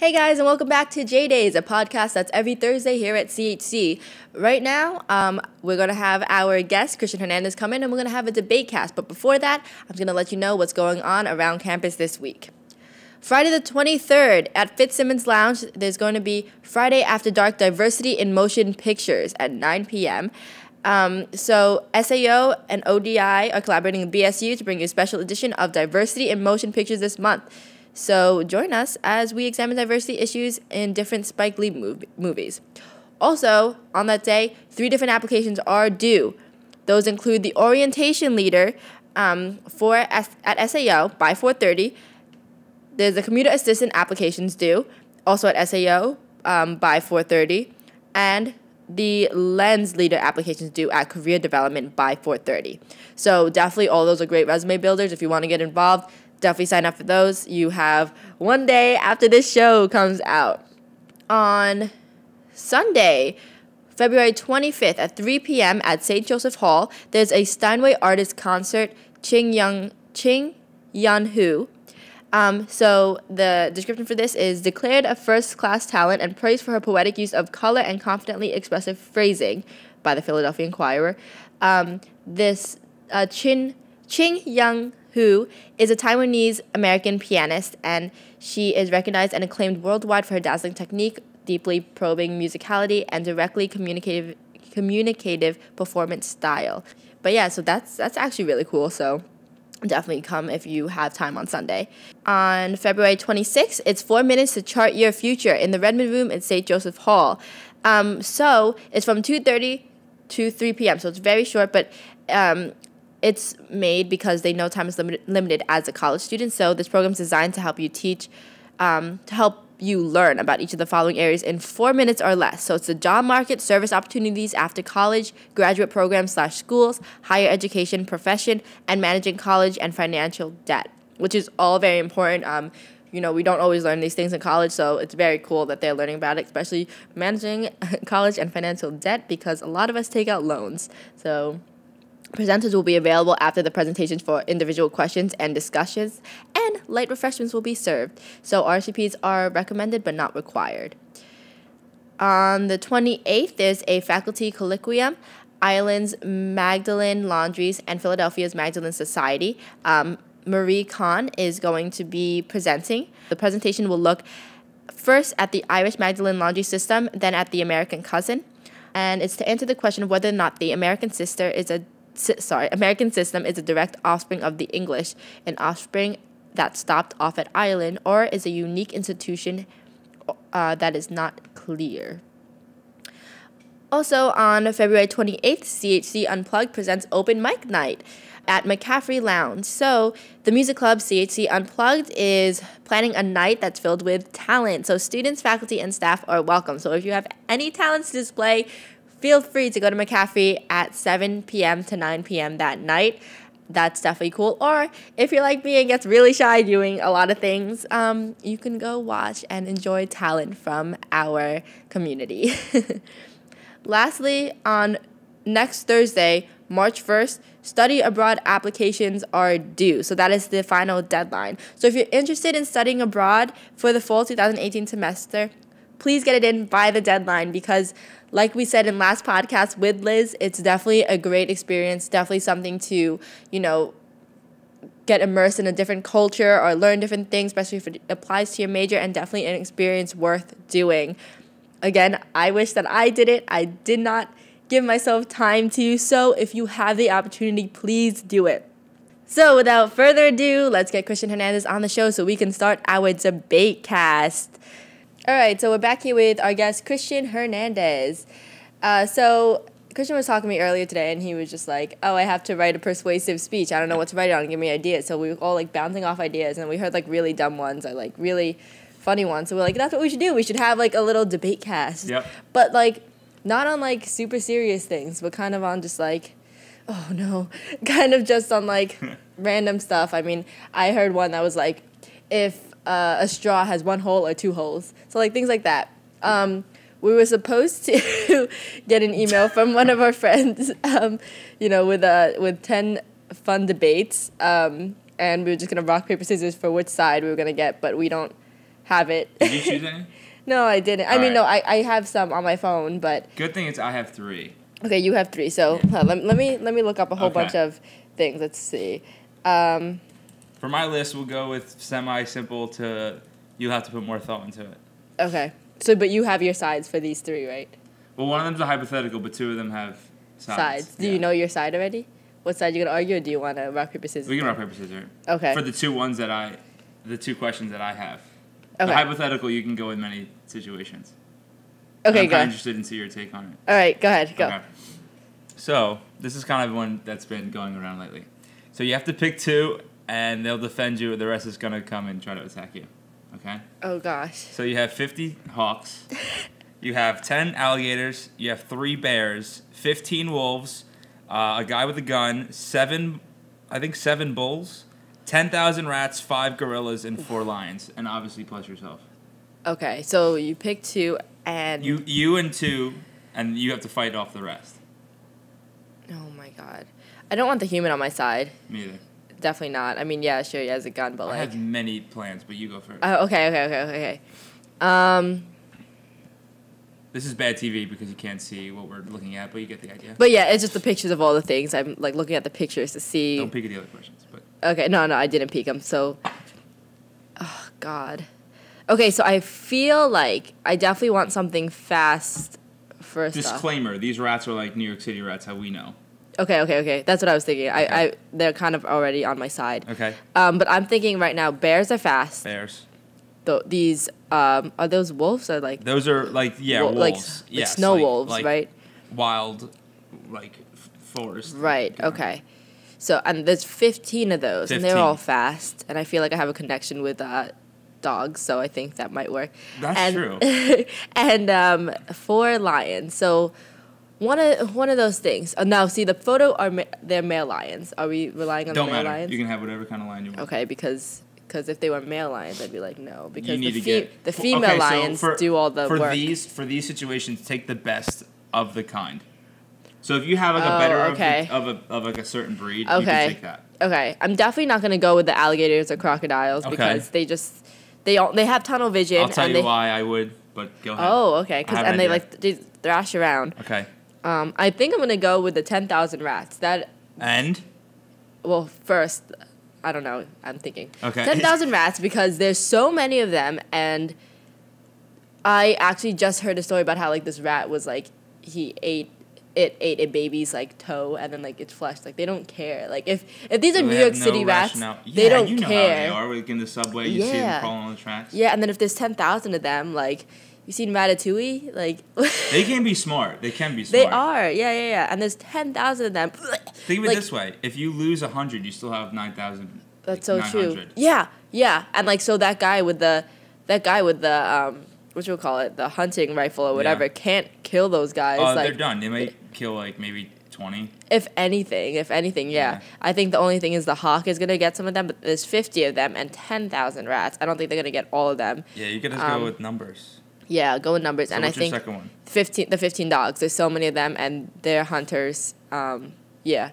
Hey guys, and welcome back to JaiDays, a podcast that's every Thursday here at CHC. Right now, um, we're going to have our guest, Kristian Hernandez, come in and we're going to have a debate cast. But before that, I'm going to let you know what's going on around campus this week. Friday the 23rd at Fitzsimmons Lounge, there's going to be Friday After Dark Diversity in Motion Pictures at 9 p.m. Um, so SAO and ODI are collaborating with BSU to bring you a special edition of Diversity in Motion Pictures this month. So join us as we examine diversity issues in different Spike Lee mov- movies. Also, on that day, three different applications are due. Those include the orientation leader um, for S- at SAO by 4:30. There's the commuter assistant applications due, also at SAO um, by 4:30, and the lens leader applications due at career development by 4:30. So definitely all those are great resume builders if you want to get involved definitely sign up for those. You have one day after this show comes out. On Sunday, February 25th at 3 p.m. at St. Joseph Hall, there's a Steinway artist concert, Ching Young Ching Yun Hu. Um, so the description for this is declared a first-class talent and praised for her poetic use of color and confidently expressive phrasing by the Philadelphia Inquirer. Um, this uh, Chin Ching Young who is a Taiwanese American pianist, and she is recognized and acclaimed worldwide for her dazzling technique, deeply probing musicality, and directly communicative communicative performance style. But yeah, so that's that's actually really cool. So definitely come if you have time on Sunday. On February 26th, it's four minutes to chart your future in the Redmond Room at St. Joseph Hall. Um, so it's from 2.30 to 3 p.m. So it's very short, but um, it's made because they know time is limited, limited as a college student. So this program is designed to help you teach, um, to help you learn about each of the following areas in four minutes or less. So it's the job market, service opportunities after college, graduate programs slash schools, higher education, profession, and managing college and financial debt, which is all very important. Um, you know, we don't always learn these things in college, so it's very cool that they're learning about it, especially managing college and financial debt because a lot of us take out loans. So Presenters will be available after the presentations for individual questions and discussions, and light refreshments will be served. So RCPs are recommended but not required. On the 28th, there's a faculty colloquium. Ireland's Magdalen Laundries and Philadelphia's Magdalen Society. Um, Marie Kahn is going to be presenting. The presentation will look first at the Irish Magdalen Laundry System, then at the American cousin. And it's to answer the question of whether or not the American sister is a sorry, American system is a direct offspring of the English, an offspring that stopped off at Ireland, or is a unique institution uh, that is not clear. Also, on February 28th, CHC Unplugged presents Open Mic Night at McCaffrey Lounge. So, the music club CHC Unplugged is planning a night that's filled with talent. So, students, faculty, and staff are welcome. So, if you have any talents to display, feel free to go to McCaffrey at 7 p.m. to 9 p.m. that night. That's definitely cool. Or if you're like me and gets really shy doing a lot of things, um, you can go watch and enjoy talent from our community. Lastly, on next Thursday, March 1st, study abroad applications are due. So that is the final deadline. So if you're interested in studying abroad for the fall 2018 semester, please get it in by the deadline because like we said in last podcast with Liz, it's definitely a great experience, definitely something to, you know, get immersed in a different culture or learn different things, especially if it applies to your major, and definitely an experience worth doing. Again, I wish that I did it. I did not give myself time to. So if you have the opportunity, please do it. So without further ado, let's get Kristian Hernandez on the show so we can start our debate cast. All right, so we're back here with our guest Kristian Hernandez. Uh, so Kristian was talking to me earlier today, and he was just like, "Oh, I have to write a persuasive speech. I don't know what to write it on. Give me ideas." So we were all like bouncing off ideas, and we heard like really dumb ones or like really funny ones. So we're like, "That's what we should do. We should have like a little debate cast." Yep. But like, not on like super serious things, but kind of on just like, oh no, kind of just on like random stuff. I mean, I heard one that was like, if uh, a straw has one hole or two holes. So like things like that. Um, we were supposed to get an email from one of our friends, um, you know, with uh, with ten fun debates, um, and we were just gonna rock paper scissors for which side we were gonna get, but we don't have it. Did you choose any? no, I didn't. I mean, Alright. no, I, I have some on my phone, but Good thing is I have three. okay, you have three. So Yeah. huh, let, let me let me look up a whole Okay. bunch of things. Let's see. Um, For my list, we'll go with semi simple to you'll have to put more thought into it. okay. So, but you have your sides for these three, right? Well, one of them's a hypothetical, but two of them have sides. Sides. Do Yeah. you know your side already? What side you gonna argue, or do you want to rock paper scissors? We can rock paper scissors. Okay. For the two ones that I, the two questions that I have. okay. The hypothetical, you can go in many situations. okay. I'm Go. of interested in see your take on it. All right. Go ahead. Go. Okay. So this is kind of one that's been going around lately. So you have to pick two, and they'll defend you. And the rest is gonna come and try to attack you. Okay. Oh gosh. So you have 50 hawks, you have 10 alligators, you have three bears, 15 wolves, uh, a guy with a gun, seven, I think seven bulls, 10,000 rats, five gorillas, and four lions, and obviously plus yourself. Okay. So you pick two, and You, you and two, and you have to fight off the rest. oh my god, I don't want the human on my side. Me either. Definitely not. I mean, yeah, sure, he has a gun, but I like. I have many plans, but you go first. Oh, okay, okay, okay, okay. Um, this is bad TV because you can't see what we're looking at, but you get the idea. but yeah, it's just the pictures of all the things. I'm like looking at the pictures to see. Don't peek at the other questions, but Okay, no, no, I didn't peek them. So, oh God. Okay, so I feel like I definitely want something fast. First off. disclaimer: these rats are like New York City rats, how we know. Okay, okay, okay. That's what I was thinking. I, Okay. I, they're kind of already on my side. Okay, Um, but I'm thinking right now, bears are fast. bears. Th- these um, are those wolves or like Those are like yeah, wo- wolves. like yes, snow like- wolves, like right? Wild, like f- forest. Right. Okay. So and there's 15 of those, and they're all fast. And I feel like I have a connection with uh, dogs, so I think that might work. That's and, true. and um, four lions. So one of one of those things. Uh, now, see the photo are ma- they're male lions. Are we relying on Don't the male matter. lions? You can have whatever kind of lion you want. okay, because. Because if they were male lions, I'd be like no. Because you need the, to fe- get the female okay, so lions for- do all the for work. these for these situations. Take the best of the kind. So if you have like Oh, a better okay. of, the, of a of like a certain breed, you Okay. can take that. Okay, I'm definitely not gonna go with the alligators or crocodiles Okay. because they just they all they have tunnel vision. I'll tell you they, why I would, but go ahead. Oh, okay. Cause, have an and they idea. like they thrash around. Okay. Um, I think I'm gonna go with the ten thousand rats. That And well, first, I don't know. I'm thinking Okay. ten thousand rats because there's so many of them, and I actually just heard a story about how like this rat was like he ate. It ate a baby's like toe and then like its flesh. Like they don't care. Like if if these are New York no City rats, rationale. they don't you know care. How they are. Like in the subway, you see them Yeah. crawling on the tracks. Yeah, and then if there's ten thousand of them, like you seen Ratatouille, like They can be smart. They can be smart. They are, yeah, yeah, yeah. And there's ten thousand of them. Think of it this way: if you lose hundred, you still have nine thousand. That's so true. Yeah, yeah. And like so that guy with the that guy with the um what you call it, the hunting rifle or whatever, Yeah. can't kill those guys. Oh, like they're done. They might kill like maybe twenty. if anything, if anything, yeah. Yeah. I think the only thing is the hawk is gonna get some of them, but there's fifty of them and ten thousand rats. I don't think they're gonna get all of them. Yeah, you gotta Um, go with numbers. Yeah, go with numbers. So and I think second one? fifteen the fifteen dogs. There's so many of them and they're hunters. Um, yeah.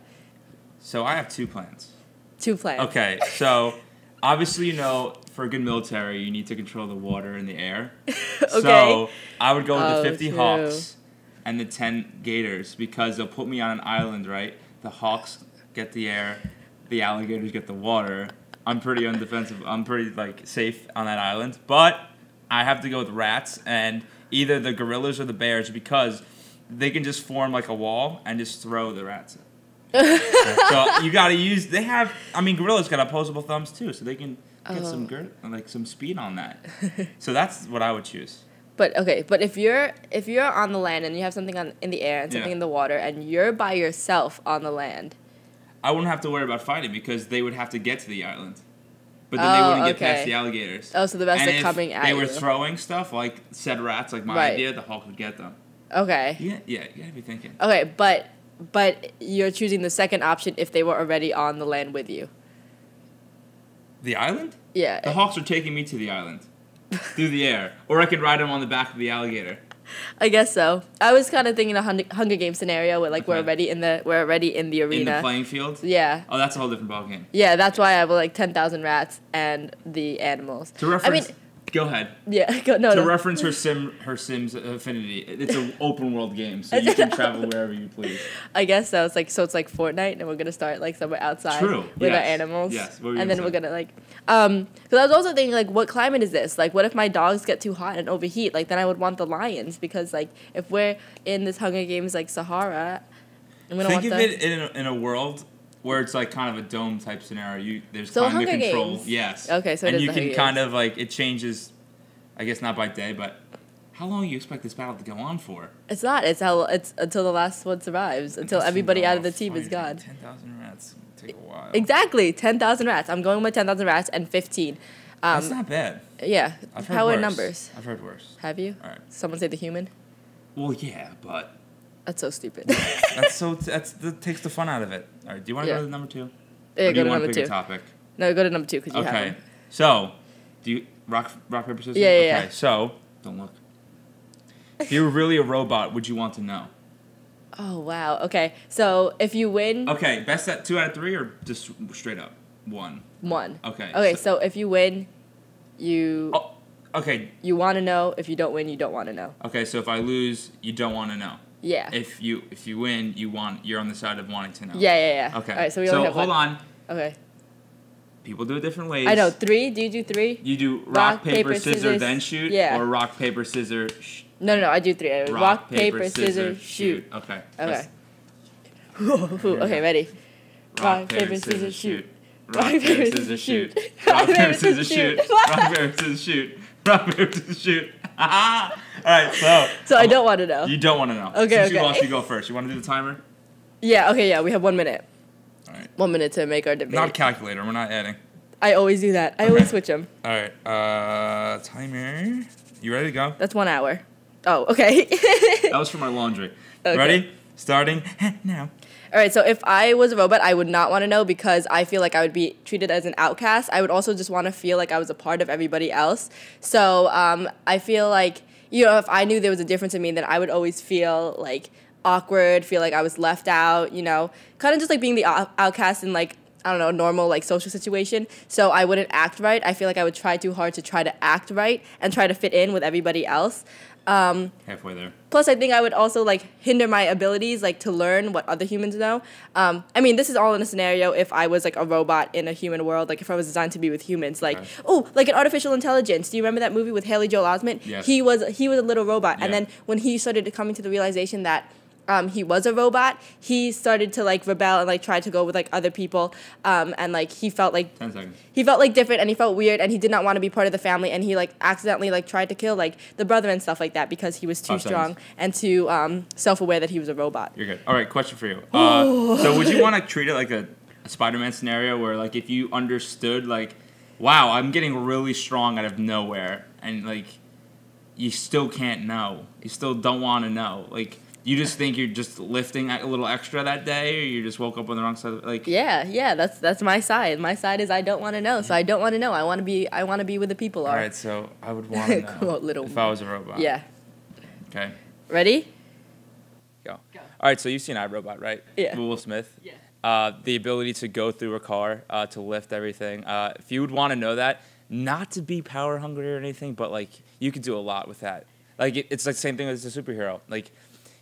So I have two plans. Two plans. Okay, so obviously you know for a good military you need to control the water and the air. Okay. So I would go with Oh, the fifty true. hawks and the ten gators because they'll put me on an island, right? The hawks get the air, the alligators get the water. I'm pretty undefensive. I'm pretty like safe on that island, but I have to go with rats and either the gorillas or the bears because they can just form like a wall and just throw the rats. so you got to use. They have. I mean, gorillas got opposable thumbs too, so they can get some Oh. gir- like some speed on that. so that's what I would choose. But okay, but if you're if you're on the land and you have something on in the air and something Yeah. in the water and you're by yourself on the land, I wouldn't have to worry about fighting because they would have to get to the island, but then they Oh, wouldn't get okay. past the alligators. oh, so the best are coming at they you. were throwing stuff like said rats, like my Right. idea, the hawk would get them. okay, Yeah, yeah, you gotta be thinking. okay, but but you're choosing the second option if they were already on the land with you. The island? Yeah. The hawks are taking me to the island through the air, or I could ride them on the back of the alligator. I guess so. I was kind of thinking a Hunger, Games scenario where like we're already in the we're already in the arena. in the playing field. yeah. Oh, that's a whole different ballgame. Yeah, that's why I have like ten thousand rats and the animals. To I mean, reference, Go ahead. Yeah, go, no, to no. reference her sim her Sims Affinity, it's an open world game, so you can travel wherever you please. I guess so. It's like so. It's like Fortnite, and we're gonna start like somewhere outside True, with our animals. yes. And then we're gonna like, um, because I was also thinking like, what climate is this? Like, what if my dogs get too hot and overheat? Like, then I would want the lions because like if we're in this Hunger Games like Sahara, I'm gonna Think want of the. it in a, in a world where it's like kind of a dome type scenario. You there's So climate Hunger control. Games. Yes. Okay, so it and you can kind of like it changes. I guess not by day, but how long do you expect this battle to go on for? It's not. It's how it's until the last one survives. Until everybody out of the team is gone. Ten thousand rats take a while. Exactly, ten thousand rats. I'm going with ten thousand rats and fifteen. That's Um, not bad. yeah. I've heard How are worse. numbers? I've heard worse. Have you? All right. Someone say the human. Well, yeah, but That's so stupid. that's so that's that takes the fun out of it. All right. Do you want to Yeah. go to number two? yeah, or do go to number two. topic? No, go to number two because you have Okay. So, do you rock rock paper scissors? Yeah, yeah, Okay. yeah. So, don't look. If you were really a robot, would you want to know? Oh wow. Okay. So if you win Okay, best at two out of three, or just straight up one. one. Okay. Okay. So if you win, you Oh, okay. you want to know. If you don't win, you don't want to know. Okay. So if I lose, you don't want to know. Yeah. If you if you win, you want you're on the side of wanting to know. yeah, yeah, yeah. Okay. All right. So we so only have hold one. on. Okay. People do it different ways. I know three. Do you do three? You do rock, Rock, paper, paper, scissors, scissors. then shoot, Yeah. or rock paper scissors. Sh- No, no, no. I do three. I- rock, paper, scissors, shoot. Okay. Okay. Okay. Ready. Rock, paper, scissors, shoot. Rock, Rock, paper, scissors, shoot. Rock, paper, scissors, shoot. Rock, paper, scissors, shoot. Rock, paper, scissors, shoot. All right, so. So I don't want to know. You don't want to know. Okay, Since you okay. lost, you go first. You want to do the timer? Yeah. Okay. Yeah. We have one minute. All right. One minute to make our debate. Not calculator. We're not adding. I always do that. I Okay. always switch them. All right. Uh, timer. You ready to go? That's one hour. Oh, okay. That was for my laundry. Okay. Ready? Starting now. All right, so if I was a robot, I would not want to know because I feel like I would be treated as an outcast. I would also just want to feel like I was a part of everybody else. So um, I feel like, you know, if I knew there was a difference in me, then I would always feel like awkward, feel like I was left out, you know, kind of just like being the outcast in like, I don't know, normal like social situation. So I wouldn't act right. I feel like I would try too hard to try to act right and try to fit in with everybody else. Um, Halfway there. Plus, I think I would also like hinder my abilities, like to learn what other humans know. Um, I mean, this is all in a scenario if I was like a robot in a human world, like if I was designed to be with humans. Like, Okay. oh, like an artificial intelligence. Do you remember that movie with Haley Joel Osment? Yes. He was he was a little robot, and then when he started to coming to the realization that. Um, he was a robot. He started to like rebel and like try to go with like other people, um, and like he felt like he felt like different and he felt weird and he did not want to be part of the family and he like accidentally like tried to kill like the brother and stuff like that because he was too Five strong seconds. and too um, self-aware that he was a robot You're good. All right, question for you. Uh, so would you want to treat it like a, a Spider-Man scenario where like if you understood like, wow, I'm getting really strong out of nowhere, and like, you still can't know, you still don't want to know, like. You just think you're just lifting a little extra that day, or you just woke up on the wrong side. Of, like, yeah yeah that's that's my side my side is i don't want to know so i don't want to know i want to be i want to be where the people are All right, So I would want to know Quote, little if I was a robot. yeah Okay. ready Go. Go. All right. So you've seen I, Robot, right? Yeah. Will Smith. yeah uh, the ability to go through a car uh, to lift everything. Uh, if you would want to know that, not to be power hungry or anything, but like you could do a lot with that. Like it, it's like the same thing as a superhero. Like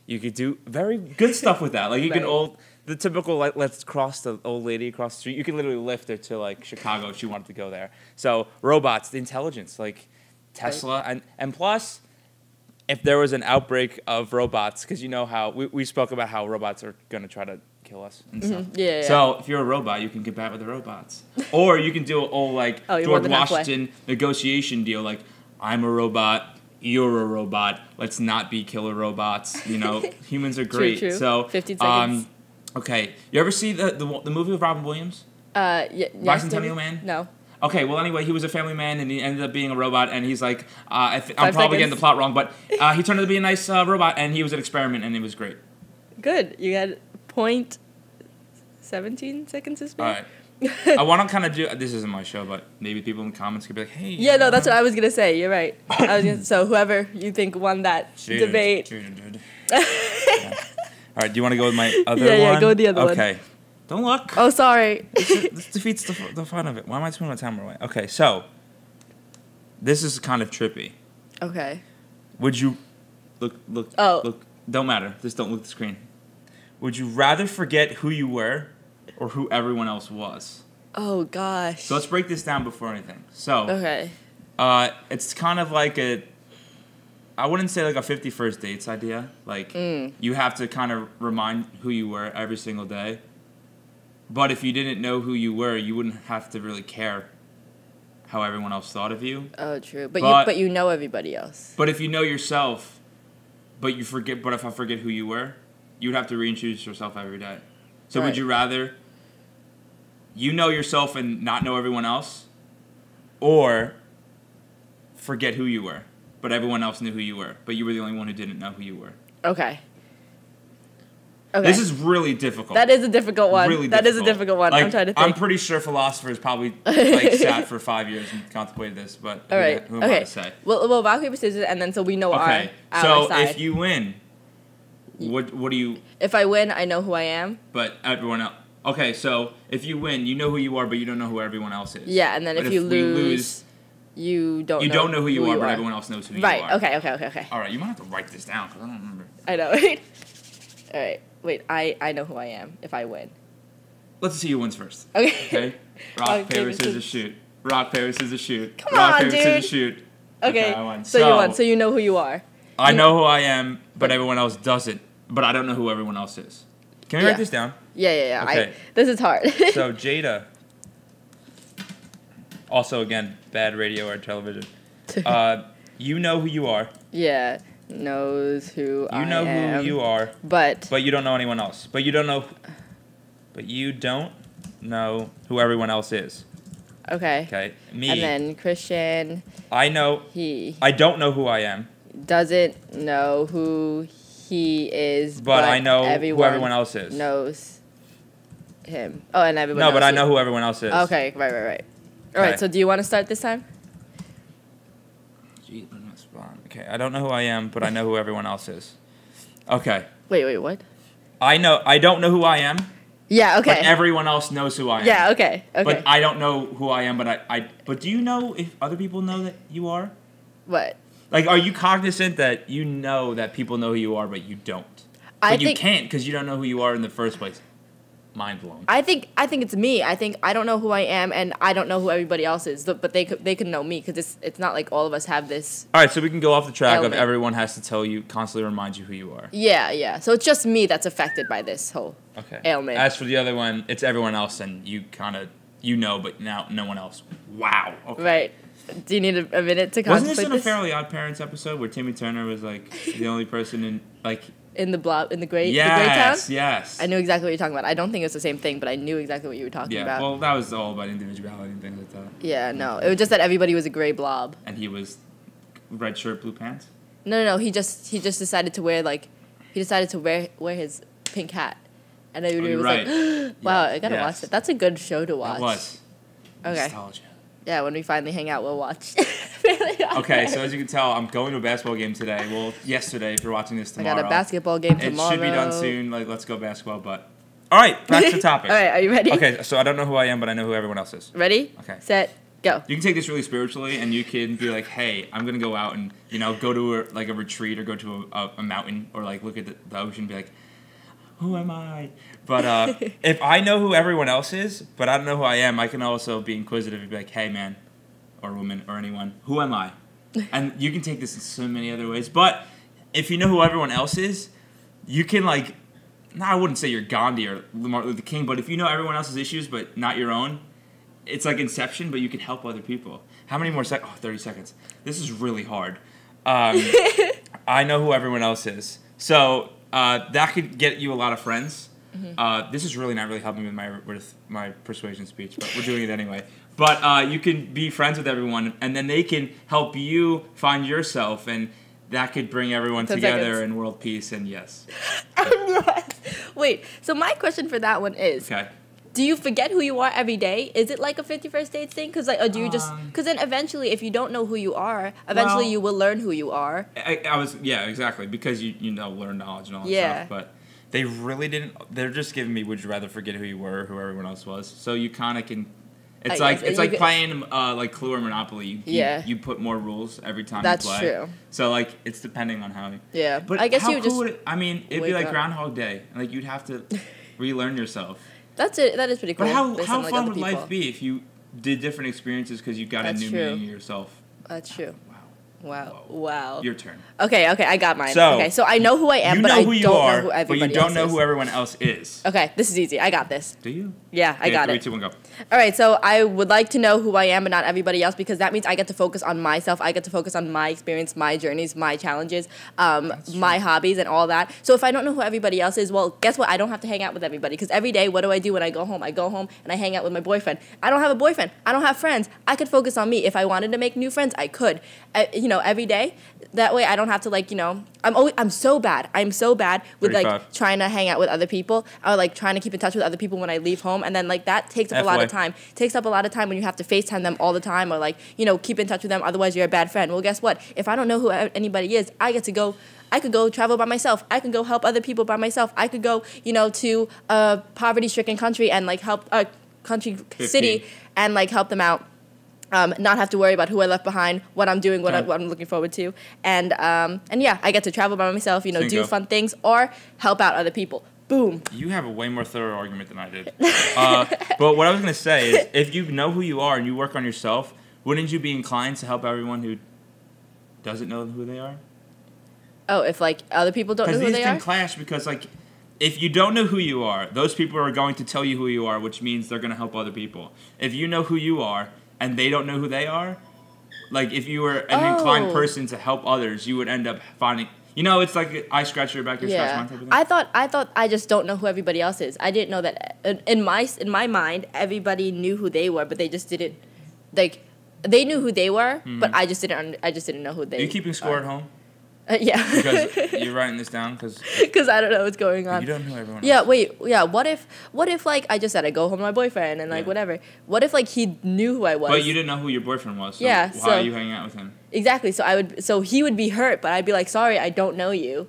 you could do very good stuff with that. Like you can old the typical like let's cross the old lady across the street. You can literally lift her to like Chicago if she wanted to go there. So robots, the intelligence, like Tesla, and and plus if there was an outbreak of robots, because you know how we, we spoke about how robots are going to try to kill us and stuff. Mhm. Yeah, yeah, So if you're a robot, you can combat with the robots, or you can do a whole like Oh, George halfway. Washington negotiation deal, like I'm a robot, you're a robot. Let's not be killer robots. You know, humans are great. true. So 15 um, seconds. okay, you ever see the, the the movie with Robin Williams? uh yeah, Bicentennial Man? no Okay, well, anyway, he was a family man, and he ended up being a robot. And he's like, uh, I th- Five probably getting the plot wrong, but uh, he turned out to be a nice uh, robot, and he was an experiment, and it was great. good you got point 17 seconds to speak All right, I want to kind of do. This isn't my show, but maybe people in the comments could be like, "Hey." Yeah, no, that's what I was gonna say. You're right. I was gonna, so whoever you think won that Shoot, debate, shoot, shoot. Yeah. All right, do you want to go with my other Yeah, yeah, one? go with the other one. Okay. Don't look. oh sorry. this defeats the, the fun of it. Why am I turning my timer away? Okay, so this is kind of trippy. Okay. Would you look look Oh. look don't matter. Just don't look at the screen. Would you rather forget who you were or who everyone else was? Oh gosh. So let's break this down before anything. So Okay. uh, it's kind of like a I wouldn't say like a 50 first dates idea. Like Mm. you have to kind of remind who you were every single day. But if you didn't know who you were, you wouldn't have to really care how everyone else thought of you. Oh, true. But, But- you but you know everybody else. But if you know yourself, but you forget, but if I forget who you were, you would have to reintroduce yourself every day. So Right. would you rather you know yourself and not know everyone else, or forget who you were, but everyone else knew who you were, but you were the only one who didn't know who you were? Okay. Okay. This is really difficult. that is a difficult one. really That is a difficult one. I'm trying to I'm pretty sure philosophers probably like sat for five years and contemplated this, but All who, right. who am I okay. to say? Well, well, rock paper scissors, and then so we know Okay, our, so our side. if you win, what what do you? if I win, I know who I am. But everyone else. Okay, so if you win, you know who you are, but you don't know who everyone else is. Yeah, and then But if, you we lose, you don't. you know don't know who you are, but everyone else knows who Right. you are. Okay. Okay. Okay. Okay. All right, you might have to write this down because I don't remember. I know. Right. All right. Wait. I I know who I am if I win. Let's see who wins first. Okay. Okay. Rock, Okay, paper, scissors, is- shoot. Rock, paper, scissors, shoot. Come Rock, on, paper, scissors, dude. shoot. Okay. I won. So, you won. So you know who you are. I know who I am, but everyone else doesn't. But I don't know who everyone else is. Can we Yeah. write this down? Yeah. Yeah. Yeah. Okay. I, this is hard. So Jaida. Also, again, bad radio or television. Uh, you know who you are. yeah. Knows who I You know am. who you are, But but you don't know anyone else. But you don't know. But you don't know who everyone else is. okay. Okay. Me. And then Kristian, I know. he I don't know who I am, doesn't know who he is, but, I know everyone who everyone else is. knows him. Oh, and everyone. no, but I you. know who everyone else is. Okay, right, right, right. All right. Okay. So, do you want to start this time? Gee, put me on the. Okay. I don't know who I am, but I know who everyone else is. Okay. Wait, wait, what? I know. I don't know who I am, Yeah. Okay. but everyone else knows who I am. yeah. Okay. Okay. But I don't know who I am, but I, I but do you know if other people know that you are? what? Like, are you cognizant that you know that people know who you are, but you don't? But I you think can't because you don't know who you are in the first place. Mind blown. I think I think it's me. I think I don't know who I am, and I don't know who everybody else is. But they could they could know me because it's it's not like all of us have this. All right, so we can go off the track Element. of everyone has to tell you, constantly remind you who you are. Yeah, yeah. So it's just me that's affected by this whole. Okay. Ailment. As for the other one, it's everyone else, and you kind of you know, but now no one else. Wow. Okay. Right. Do you need a, a minute to Wasn't this in a? Fairly Odd Parents episode where Timmy Turner was like the only person in like in the blob in the great the great town? yes I knew exactly what you're talking about. I don't think it was the same thing, but I knew exactly what you were talking yeah about. well that was all about individuality and things like that yeah, no. It was just that everybody was a gray blob. and he was red shirt blue pants No, no, no. He just he just decided to wear like he decided to wear wear his pink hat. And everybody oh, you're was right. like, "Wow, Yeah, I gotta yes. watch it." That's a good show to watch. That was Okay. nostalgia. Yeah, when we finally hang out, we'll watch. okay so as you can tell I'm going to a basketball game today well yesterday if you're watching this I tomorrow got a basketball game tomorrow. it should be done soon like let's go basketball but all right back to the topic All right, are you ready? okay so I don't know who I am but I know who everyone else is Ready? Okay. Set. Go. You can take this really spiritually, and you can be like, "Hey, I'm gonna go out and you know go to a, like a retreat or go to a, a, a mountain or like look at the, the ocean, and be like, who am I?" But uh, if I know who everyone else is, but I don't know who I am, I can also be inquisitive and be like, "Hey, man, or woman, or anyone, who am I?" And you can take this in so many other ways. But if you know who everyone else is, you can like. No, I wouldn't say you're Gandhi or Martin Luther King, but if you know everyone else's issues but not your own, it's like Inception, but you can help other people. How many more seconds? Oh, 30 seconds. This is really hard. Um, I know who everyone else is. So uh, that could get you a lot of friends. Uh, this is really not really helping with my with my persuasion speech, but we're doing it anyway. But uh, you can be friends with everyone, and then they can help you find yourself, and that could bring everyone 10 together seconds. in world peace. And yes, Wait. So my question for that one is: okay. Do you forget who you are every day? Is it like a 51st dates thing? Because like, or do you just? Um, Because then eventually, if you don't know who you are, eventually Well- you will learn who you are. I, I was yeah exactly because you you know learn knowledge and all that Yeah. stuff but they really didn't they're just giving me would you rather forget who you were or who everyone else was so you kind of can It's I like guess. it's like could- playing uh, like Clue or Monopoly. You, you, Yeah. You put more rules every time That's you play. true. So like it's depending on how. Yeah, But I guess how you would cool just. would it, I mean, it'd be like up. Groundhog Day. Like you'd have to relearn yourself. That's it. That is pretty cool. But how how on, like, fun would people. life be if you did different experiences because you got That's a new true. meaning of yourself? That's true. Wow. Wow. Whoa. Wow. Your turn. Okay. Okay. I got mine. So, okay. So I know who I am, you but know I you don't are, know who but you don't know is. who everyone else is. Okay. This is easy. I got this. Do you? Yeah, I Okay, got three, it. two, one, go. All right, so I would like to know who I am, but not everybody else, because that means I get to focus on myself. I get to focus on my experience, my journeys, my challenges, um, my hobbies, and all that. So if I don't know who everybody else is, well, guess what? I don't have to hang out with everybody, because every day, what do I do when I go home? I go home and I hang out with my boyfriend. I don't have a boyfriend. I don't have friends. I could focus on me. If I wanted to make new friends, I could. Uh, you know, every day. That way, I don't have to like, you know, I'm always, I'm so bad. I'm so bad with like 35. trying to hang out with other people or like trying to keep in touch with other people when I leave home, and then like that takes up a lot of time. Takes up a lot of time when you have to FaceTime them all the time or like you know keep in touch with them. Otherwise, you're a bad friend. Well, guess what? If I don't know who anybody is, I get to go. I could go travel by myself. I could go help other people by myself. I could go, you know, to a poverty-stricken country and like help a country city and like help them out. Um, not have to worry about who I left behind, what I'm doing, what, I, what I'm looking forward to, and um, and yeah, I get to travel by myself. You know, do fun things or help out other people. Boom. You have a way more thorough argument than I did. uh, but what I was gonna say is, if you know who you are and you work on yourself, wouldn't you be inclined to help everyone who doesn't know who they are? Oh, if like other people don't know Because who these they can clash. Because like, if you don't know who you are, those people are going to tell you who you are, which means they're gonna help other people. If you know who you are and they don't know who they are, like if you were an inclined Oh. person to help others, you would end up finding. You know, it's like I scratch your back, you scratch Yeah, mine type of thing. I thought I thought I just don't know who everybody else is. I didn't know that in- my in my mind everybody knew who they were, but they just didn't like they knew who they were, but I just didn't. I just didn't know who they. are Mm-hmm. you keeping score are. at home? Uh, yeah, Because you're writing this down because because I don't know what's going on. you don't know everyone. Yeah, else. wait, yeah. What if, what if, like, I just said I go home with my boyfriend and like Yeah. whatever. What if like he knew who I was? But you didn't know who your boyfriend was. So Yeah, Why so- are you hanging out with him? exactly. So I would, so he would be hurt, but I'd be like, sorry, I don't know you.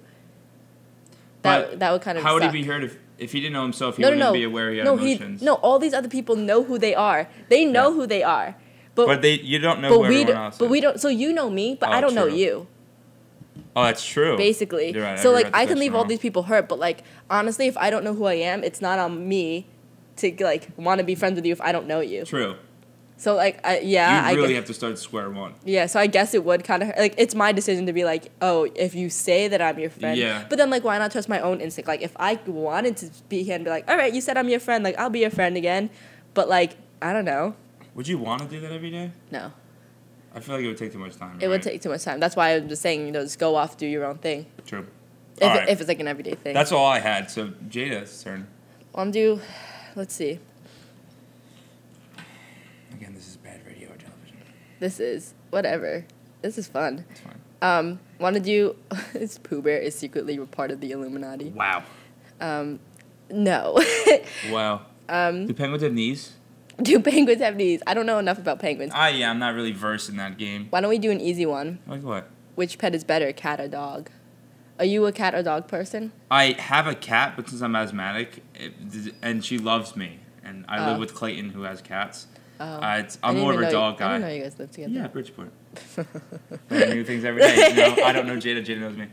That But that would kind of. How would suck. he be hurt if if he didn't know himself? He no, no, wouldn't no. be aware he had no, emotions. no. All these other people know who they are. They know Yeah. who they are. But But they you don't know but we everyone else but is. we don't. So you know me, but Oh, I don't know you. Oh, that's true. Basically. You're right, I so like I can leave all wrong. these people hurt, but like honestly, if I don't know who I am, it's not on me to like want to be friends with you if I don't know you. True. So like I, yeah, you really I guess, have to start square one. yeah. So I guess it would kind of like it's my decision to be like, oh, if you say that I'm your friend, Yeah. But then like, why not trust my own instinct? Like if I wanted to be here and be like, all right, you said I'm your friend, like I'll be your friend again, but like I don't know, Would you want to do that every day? no, I feel like it would take too much time. it would take too much time. That's why I'm just saying, you know, just go off, do your own thing. True. If, right. if it's like an everyday thing. That's all I had. So Jaida's turn. I'm do. Let's see. Again, this is bad radio or television. This is whatever. This is fun. It's fine. Um, wanted you. is Pooh Bear is secretly a part of the Illuminati? Wow. Um, no. Wow. um, Do penguins have knees? do penguins have knees? I don't know enough about penguins. Ah, yeah. I'm not really versed in that game. Why don't we do an easy one? Like what? Which pet is better, cat or dog? Are you a cat or dog person? I have a cat, but since I'm asthmatic, it, and she loves me, and I Oh. live with Clayton, who has cats. Oh, Uh, I'm more of a dog you, I didn't know you guys live together. Yeah, Bridgeport. New things every day. You know, I don't know Jaida. Jaida knows me.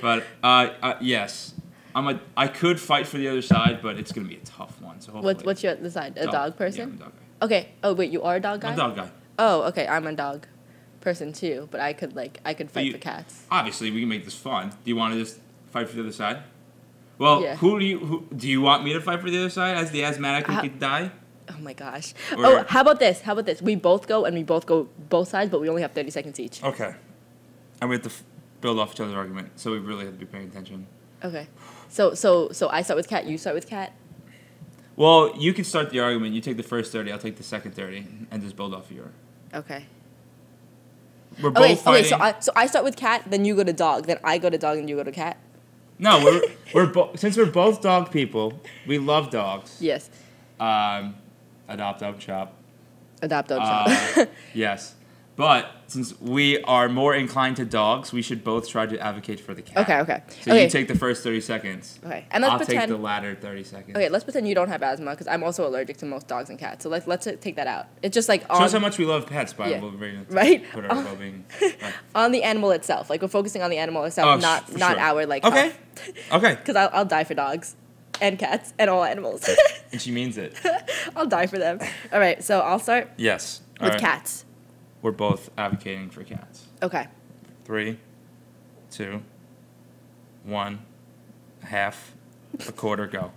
But uh, uh, yes, I'm a. I could fight for the other side, but it's gonna be a tough one. So hopefully. What's what's your the side? A dog, Yeah, person? I'm a dog guy. Okay. Oh wait, you are a dog guy. I'm a dog guy. Oh, okay. I'm a dog person too, but I could like I could fight you- for cats. Obviously, we can make this fun. Do you want to just fight for the other side? Well, Yeah. who do you who, do you want me to fight for the other side as the asthmatic who could die? Oh my gosh. Or- oh, how about this? How about this? We both go and we both go both sides, but we only have 30 seconds each. Okay. And we have to f- build off each other's argument, so we really have to be paying attention. Okay. So so so I start with cat, you start with cat. Well, you can start the argument. You take the first thirty. I'll take the second thirty, and just build off of your. Okay. We're both Okay, fighting. okay, so I so I start with cat, then you go to dog, then I go to dog and you go to cat. no, we're we're bo- since we're both dog people. We love dogs. Yes. Um, adopt, out, shop. Adopt, don't Uh, yes. But since we are more inclined to dogs, we should both try to advocate for the cat. Okay, okay. So okay. you take the first 30 seconds. okay. And let's I'll pretend. take the latter 30 seconds. okay, let's pretend you don't have asthma because I'm also allergic to most dogs and cats. So let's let's take that out. It's just like on, Shows how much we love pets by Yeah. we're Right? put our well-being. On the animal itself. Like we're focusing on the animal itself, Oh, not not sure. our like. Okay. Okay. Because I'll I'll die for dogs, and cats and all animals. And she means it. I'll die for them. All right, so I'll start Yes. All with right. cats. We're both advocating for cats. Okay. Three, two, one, half, a quarter, go.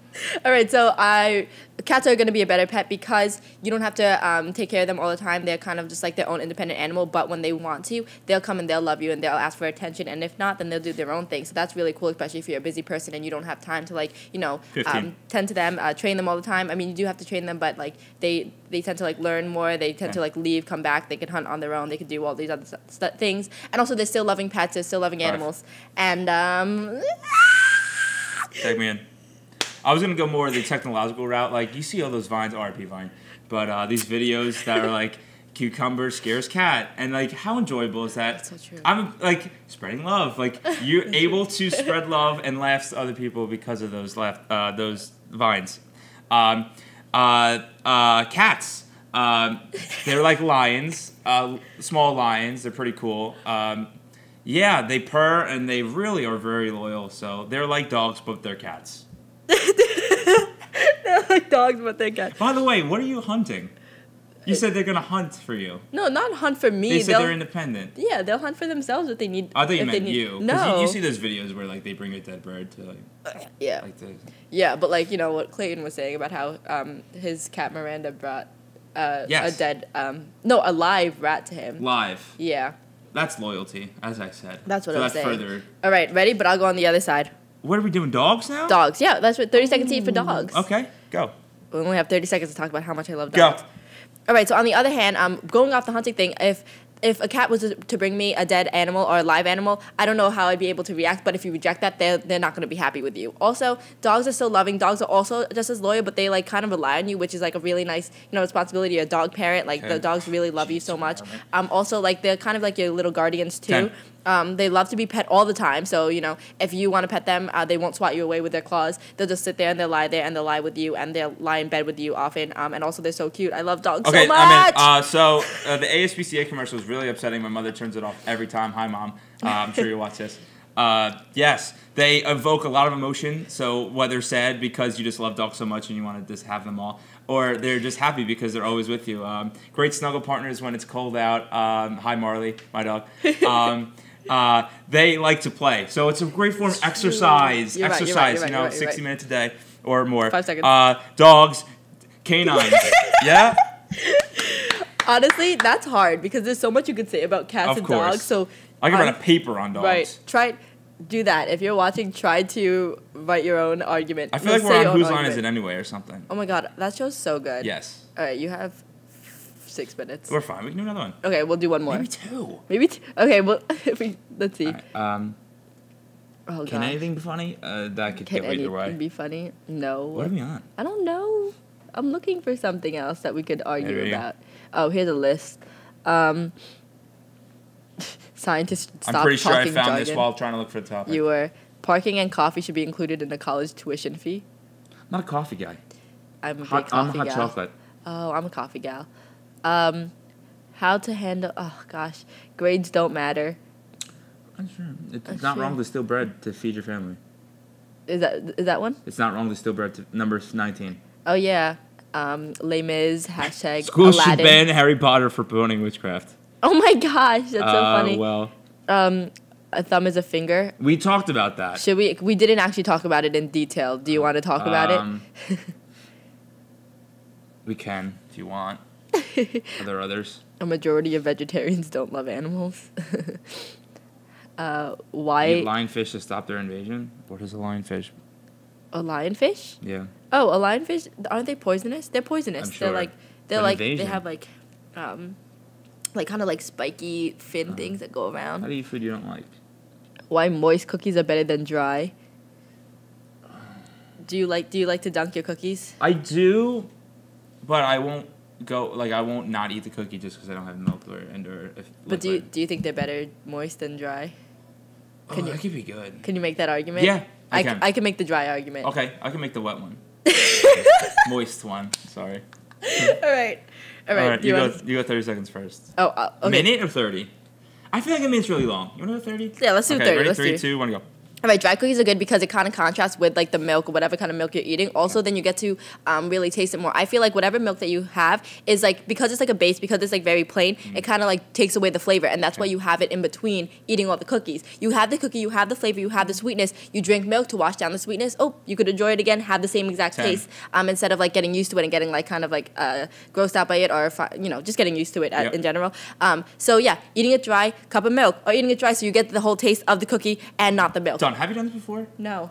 All right, so I cats are going to be a better pet because you don't have to um, take care of them all the time. They're kind of just like their own independent animal. But when they want to, they'll come and they'll love you and they'll ask for attention. And if not, then they'll do their own thing. So that's really cool, especially if you're a busy person and you don't have time to like you know um, tend to them, uh, train them all the time. I mean, you do have to train them, but like they they tend to like learn more. They tend to like leave, come back. They can hunt on their own. They can do all these other st- things. And also, they're still loving pets. They're still loving animals. And um, Tag me in. I was gonna go more the technological route. Like you see all those vines, RP Vine, but uh, these videos that are like cucumber scares cat, and like how enjoyable is that? That's so true. I'm like spreading love. Like you're able to spread love and laughs to other people because of those laugh uh, those vines. Um, uh, uh, cats. Um, they're like lions, uh, small lions. They're pretty cool. Um, yeah, they purr and they really are very loyal. So they're like dogs, but they're cats. they're like dogs, but they're cats. By the way, what are you hunting? You said they're gonna hunt for you. No, not hunt for me. They said They'll- they're independent. Yeah, they'll hunt for themselves if they need. I thought you meant need- you. No. You, you see those videos where like they bring a dead bird to like, yeah, like the, yeah, but like you know what Clayton was saying about how um, his cat Miranda brought uh, Yes. a dead um, no a live rat to him. live. Yeah, That's loyalty, as I said. That's what so I was that's saying. further. all right, ready? But I'll go on the other side. What are we doing? Dogs now? Dogs. Yeah, that's what thirty seconds each for dogs. Okay, go. We only have thirty seconds to talk about how much I love dogs. Go. All right. So on the other hand, um, going off the hunting thing, if if a cat was to- bring me a dead animal or a live animal, I don't know how I'd be able to react. But if you reject that, they're they're not going to be happy with you. Also, dogs are so loving. Dogs are also just as loyal, but they like kind of rely on you, which is like a really nice you know responsibility. You're a dog parent, like Okay. the dogs really love you so much. Um, also like they're kind of like your little guardians too. Ten. Um, they love to be pet all the time. So, you know, if you want to pet them, uh, they won't swat you away with their claws. They'll just sit there and they'll lie there and they'll lie with you and they'll lie in bed with you often. Um, and also, they're so cute. I love dogs Okay, so much. I mean, uh, so uh, the ASPCA commercial is really upsetting. My mother turns it off every time. Hi, mom. Uh, I'm sure you watch this. Uh, yes, they evoke a lot of emotion. So whether sad because you just love dogs so much and you want to just have them all, or they're just happy because they're always with you. Um, great snuggle partners when it's cold out. Um, hi, Marley, my dog. Uh, they like to play, so it's a great form of exercise. You're exercise, right, right, you know, right, 60 right. minutes a day or more. Five seconds. Uh, dogs, canines. yeah. Honestly, that's hard because there's so much you could say about cats Of and course. dogs. So, I can um, write a paper on dogs. Right. Try, do that. If you're watching, try to write your own argument. I feel No, like we're on Whose Line Is It. Anyway or something. Oh my god, that show's so good. Yes. All right, you have six minutes. We're fine. We can do another one. Okay, we'll do one more. Maybe two. Maybe. T- okay, well, if we, let's see. Alright, um, Oh can god. anything be funny? Uh, that could Can go either way. be funny? No. What are we on? I don't know. I'm looking for something else that we could argue go. about. Oh, here's a list. Um, scientists stop I'm pretty sure I found jargon. this while trying to look for the topic. You were parking and coffee should be included in the college tuition fee. I'm not a coffee guy. I'm a big Hot, I'm coffee hot gal. chocolate. Oh, I'm a coffee gal. Um, how to handle? Oh gosh, grades don't matter. I'm sure. It's That's not true. wrong to steal bread to feed your family. Is that is that one? It's not wrong to steal bread to number 19. Oh yeah. Um, Les Mis hashtag Schools should ban Harry Potter for promoting witchcraft. Oh my gosh, that's so Uh, funny. Well, Um, a thumb is a finger. we talked about that. Should we? We didn't actually talk about it in detail. Do you want to talk about Um, we can if you want. Are there others? A majority of vegetarians don't love animals. uh, Eat why lionfish to stop their invasion? What is a lionfish? a lionfish? Yeah. Oh, a lionfish? Aren't they poisonous? They're poisonous. I'm They're like they're But like they have like, um, like kind of like spiky fin Uh-huh. things that go around. How do you eat food you don't like? Why moist cookies are better than dry? Do you like Do you like to dunk your cookies? I do, but I won't go like I won't not eat the cookie just because I don't have milk or and or if. But do you do you think they're better moist than dry? Oh, you- that could be good. Can you make that argument? Yeah, I can. I can make the dry argument. Okay, I can make the wet one. Moist one. Sorry. all right. All right. do you, you go. want- You go thirty seconds first. oh, uh, okay. Minute or thirty? I feel like a minute's really long. You want to go thirty? Yeah, let's do okay, 30. Ready? Let's Three, do. two, one, go. All right, dry cookies are good because it kind of contrasts with like the milk or whatever kind of milk you're eating. Also, then you get to um, really taste it more. I feel like whatever milk that you have is like because it's like a base, because it's like very plain, it kind of like takes away the flavor, and that's why you have it in between eating all the cookies. You have the cookie, you have the flavor, you have the sweetness. You drink milk to wash down the sweetness. Oh, you could enjoy it again, have the same exact Ten. taste, um, instead of like getting used to it and getting like kind of like uh, grossed out by it or you know just getting used to it at, Yep. in general. Um, so yeah, eating it dry, cup of milk, or eating it dry so you get the whole taste of the cookie and not the milk. Don, have you done this before? No.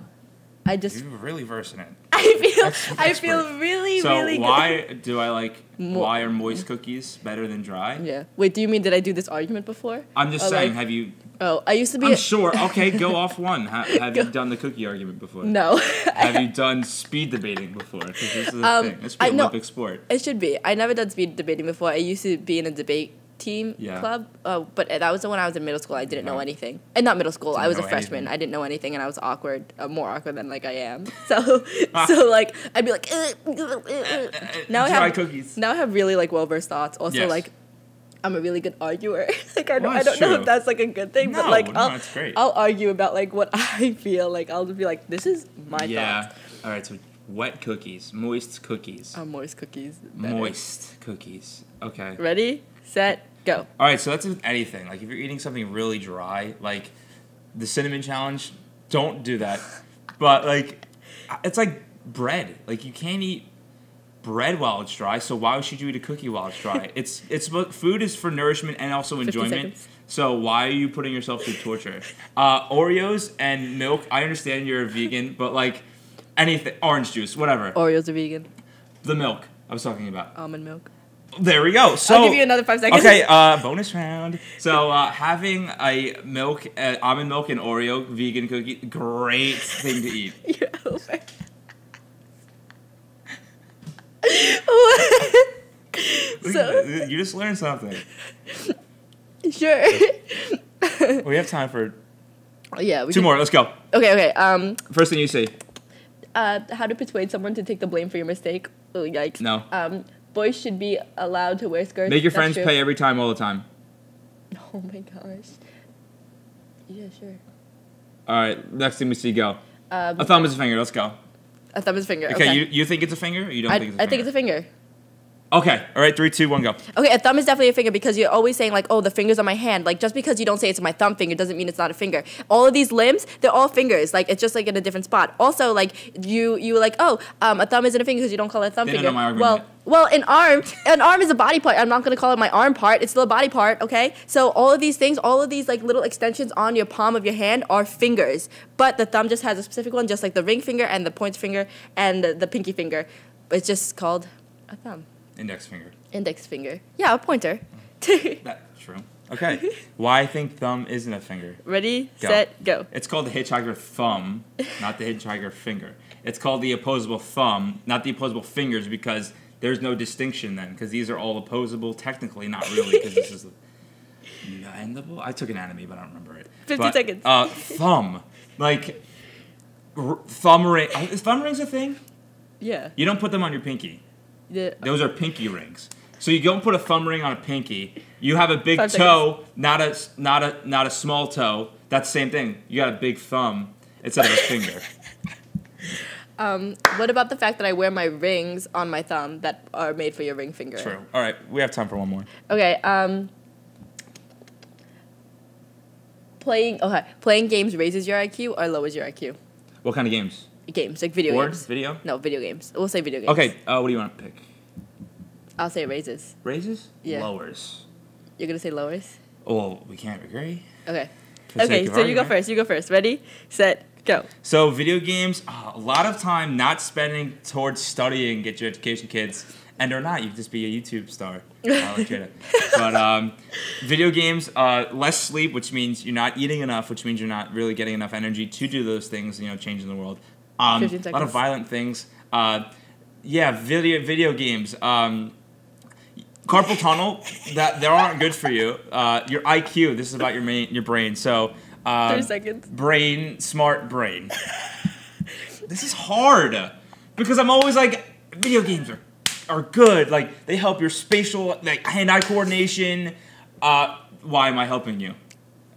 I just You're really versed in it. I feel That's I feel really So really why do I like Mo- why are moist cookies better than dry? good. Yeah. Wait, do you mean did I do this argument before? I'm just Or, saying. like- have you? Oh, I used to be I'm sure. Okay, go off one. Ha, have you done the cookie argument before? No. Have you done speed debating before? 'Cause this is a Um, thing. This should be I an Olympic sport. it should be. I never done speed debating before. I used to be in a debate team Yeah. club. Uh, but that was the when I was in middle school. I didn't know anything. And not middle school. Didn't I was a freshman. anything. I didn't know anything and I was awkward, uh, more awkward than like I am. So so like I'd be like now I have cookies. now I have really like well versed thoughts. Also Yes. like I'm a really good arguer. like I, don't Well, I don't know if that's like a good thing, but like I'll great. I'll argue about like what I feel. Like I'll just be like, this is my yeah. thoughts. All right. So wet cookies, moist cookies, Uh, moist cookies. better. moist cookies. Okay. Ready, set, go. All right, so that's with anything. Like if you're eating something really dry, like the cinnamon challenge, don't do that. But like, it's like bread. Like you can't eat bread while it's dry. So why should you eat a cookie while it's dry? it's it's food is for nourishment and also enjoyment. seconds. So why are you putting yourself through torture? Uh, Oreos and milk. I understand you're a vegan, but like anything, orange juice, whatever. Oreos are vegan. The milk I was talking about. Almond milk. There we go. So I'll give you another five seconds. Okay, uh, bonus round. So uh, having a milk, uh, almond milk, and Oreo vegan cookie, great thing to eat. You're over. so you just learned something. sure. We have time for yeah. We two can- more. Let's go. Okay. Okay. Um. First thing you say. Uh. How to persuade someone to take the blame for your mistake? Oh yikes. No. Um. Boys should be allowed to wear skirts. Make your friends true. pay every time, all the time. Oh my gosh. Yeah. Sure. All right. Next thing we see, go. Um. A thumb is a finger. Let's go. A thumb is a finger. Okay. Okay. You, you think it's a finger? Or you don't I, think it's a I finger? I think it's a finger. Okay. All right. Three, two, one, go. Okay, a thumb is definitely a finger because you're always saying like, oh, the finger's on my hand. Like just because you don't say it's my thumb finger doesn't mean it's not a finger. All of these limbs, they're all fingers. Like it's just like in a different spot. Also, like you you were like, oh, um, a thumb isn't a finger because you don't call it a thumb They don't finger. well, well, an arm, an arm is a body part. I'm not gonna call it my arm part. It's still a body part. Okay, so all of these things, all of these like little extensions on your palm of your hand are fingers. But the thumb just has a specific one, just like the ring finger and the point finger and the, the pinky finger. It's just called a thumb. Index finger. Index finger. Yeah, a pointer. That's true. Okay. Why I think thumb isn't a finger? Ready, Go. set, go. It's called the hitchhiker thumb, not the hitchhiker finger. It's called the opposable thumb, not the opposable fingers, because there's no distinction then, because these are all opposable technically, not really, because this is mandible. I took anatomy, but I don't remember it. 50 But, seconds. Uh, thumb, like r- thumb ring. oh, Is thumb rings a thing? Yeah. You don't put them on your pinky. The, Those are pinky rings. So you don't put a thumb ring on a pinky. You have a big toe, not a not a not a small toe. That's the same thing. You got a big thumb instead of a finger. um, what about the fact that I wear my rings on my thumb that are made for your ring finger? True. All right, we have time for one more. Okay. Um, playing okay, playing games raises your IQ or lowers your IQ. What kind of games? Games like video Board, games. video. No, video games. We'll say video games. Okay. Uh, what do you want to pick? I'll say raises. Raises. Yeah. Lowers. You're gonna say lowers. Oh, we can't agree. Okay. For Okay. sake of So you go argument. first. You go first. Ready, set, go. So video games, uh, a lot of time not spending towards studying, get your education, kids, and or not, you could just be a YouTube star. But um, video games, uh, less sleep, which means you're not eating enough, which means you're not really getting enough energy to do those things. You know, changing the world. Um, a lot of violent things. Uh, yeah, video video games. Um, carpal tunnel that they aren't good for you. Uh, your IQ. This is about your main your brain. So. Uh, Thirty seconds. Brain, smart brain. this is hard because I'm always like, video games are are good. Like they help your spatial, like hand-eye coordination. Uh, why am I helping you?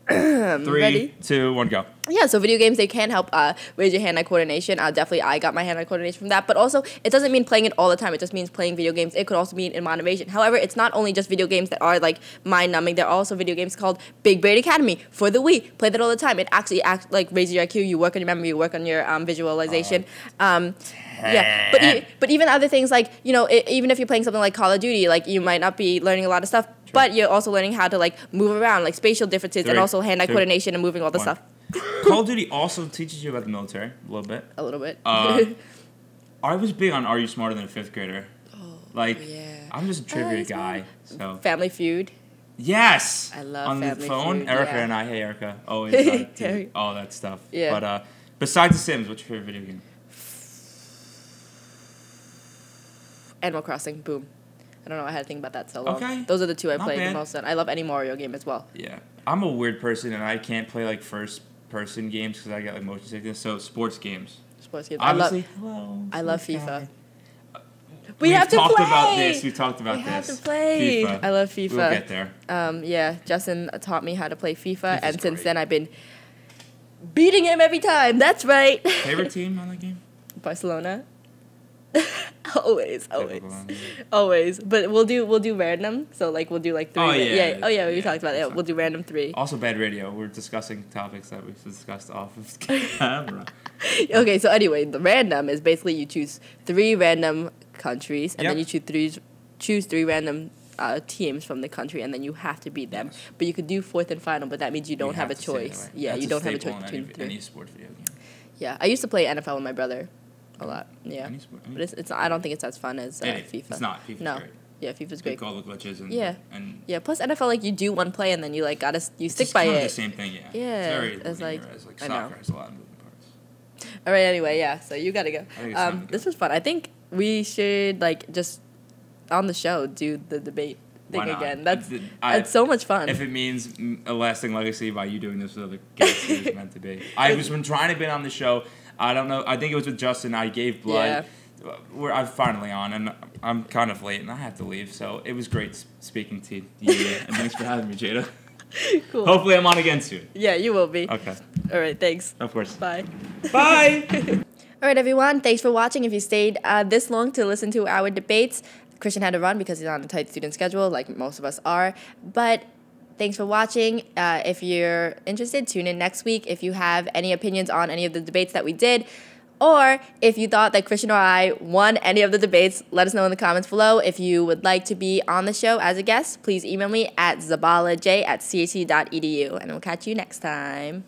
Three, ready? two, one, go. Yeah, so video games they can help uh, raise your hand-eye coordination. Uh, definitely, I got my hand-eye coordination from that. But also, it doesn't mean playing it all the time. It just means playing video games. It could also mean in moderation. However, it's not only just video games that are like mind-numbing. There are also video games called Big Brain Academy for the Wii. Play that all the time. It actually acts like raises your IQ. You work on your memory. You work on your um, visualization. Um, yeah, but e- but even other things like you know, i even if you're playing something like Call of Duty, like you might not be learning a lot of stuff, but you're also learning how to like move around, like spatial differences, and also hand-eye two, coordination and moving all the stuff. Call of Duty also teaches you about the military a little bit. A little bit. Uh, I was big on Are You Smarter Than a Fifth Grader? like, Oh, yeah. I'm just a trivia guy. So Family Feud. yes, I love on the phone. Erica yeah. and I, hey Erica, always all that stuff. Yeah. But uh, besides The Sims, what's your favorite video game? Animal Crossing. Boom. I don't know. I had to think about that so long. Okay. Those are the two I Not played bad. the most. On. I love any Mario game as well. Yeah, I'm a weird person and I can't play like first person games because I get like motion sickness. So sports games. Sports games. I love. Obviously, hello. I love FIFA. guy. We We've have to talked play. about this. We've talked about We this. We have to play. FIFA. I love FIFA. We'll get there. Um, yeah, Justin taught me how to play FIFA, FIFA's and since great. then I've been beating him every time. That's right. Favorite team on the game? Barcelona. always, always, Typical on the game. always. But we'll do we'll do random. So like we'll do like three. Oh, ra- yeah. Oh yeah. We Yeah, talked about it. we'll do random three. Also, bad radio. We're discussing topics that we've discussed off of camera. Okay, so anyway, the random is basically you choose three random countries, and then you choose three choose three random uh, teams from the country, and then you have to beat them. Yes. But you could do fourth and final, but that means you don't You have, a to that choice. Yeah, That's you don't have a choice between any, three. any sport video game. Yeah, I used to play NFL with my brother a lot. Yeah, Any sport. but it's, it's I don't think it's as fun as uh, It- FIFA. It's not. FIFA's No. great. Yeah, FIFA's Great. all the glitches and Yeah. and Yeah, plus NFL like you do one play and then you like gotta you stick by it. the same thing. Yeah. Yeah, It's very it's like- whereas, like I know. has a lot of moving parts. All right. Anyway, yeah. So you gotta go. it's Um, to go. this was fun. I think we should like just on the show do the debate thing again. That's It's- I- that's so much fun. If it means a lasting legacy by you doing this with other guests, it was meant to be. I was been trying to be on the show. I don't know. I think it was with Justin. I gave blood. We're I'm finally on, and I'm kind of late, and I have to leave. So it was great speaking to you, and thanks for having me, Jaida. cool. Hopefully, I'm on again soon. Yeah, you will be. Okay. All right. Thanks. Of course. Bye. Bye. All right, everyone. Thanks for watching. If you stayed uh, this long to listen to our debates, Kristian had to run because he's on a tight student schedule, like most of us are. But thanks for watching. Uh, if you're interested, tune in next week. If you have any opinions on any of the debates that we did, or if you thought that Kristian or I won any of the debates, let us know in the comments below. If you would like to be on the show as a guest, please email me at zabalaj at ch.edu, and we'll catch you next time.